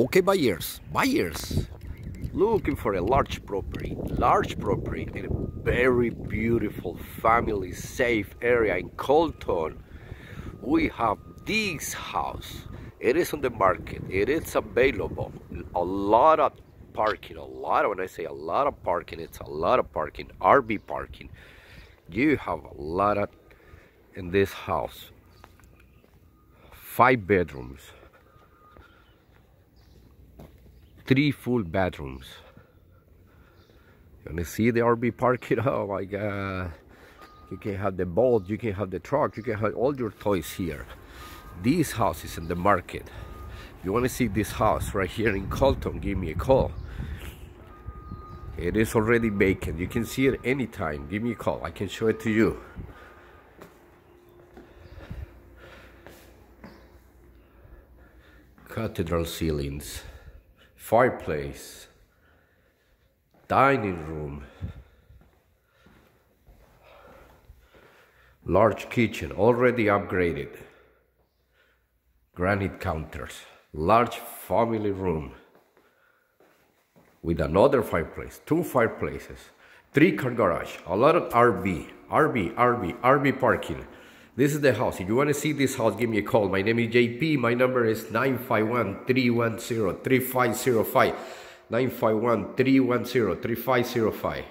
Okay, buyers, buyers, looking for a large property, large property in a very beautiful, family safe area in Colton. We have this house. It is on the market. It is available. A lot of parking. A lot. Of, when I say a lot of parking, it's a lot of parking. RV parking. You have a lot of in this house. Five bedrooms three full bedrooms. You wanna see the RV parking? Oh my god. You can have the boat, you can have the truck, you can have all your toys here. This house is in the market. You wanna see this house right here in Colton, give me a call. It is already vacant. You can see it anytime. Give me a call. I can show it to you. Cathedral ceilings fireplace, dining room, large kitchen already upgraded, granite counters, large family room with another fireplace, two fireplaces, three car garage, a lot of RV, RV, RV, RV parking. This is the house. If you want to see this house, give me a call. My name is JP. My number is 951-310-3505. 951-310-3505.